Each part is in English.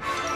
you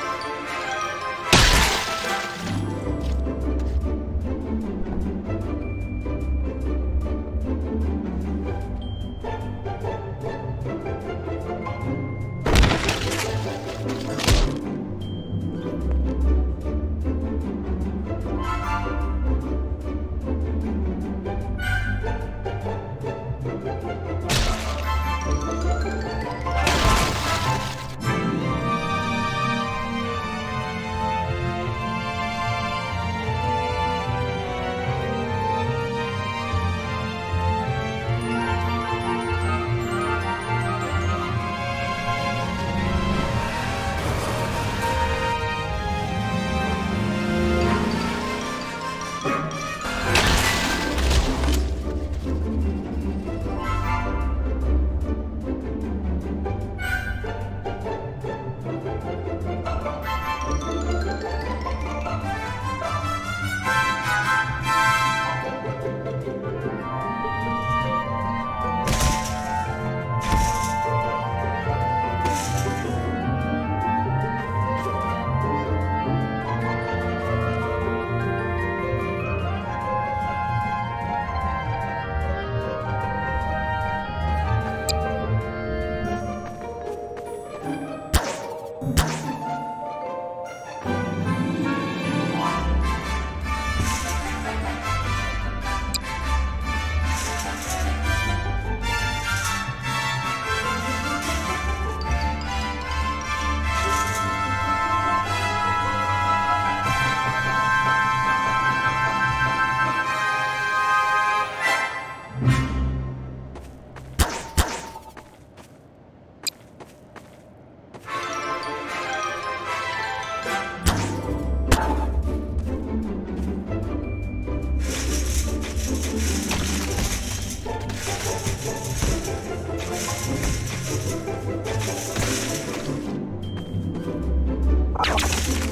you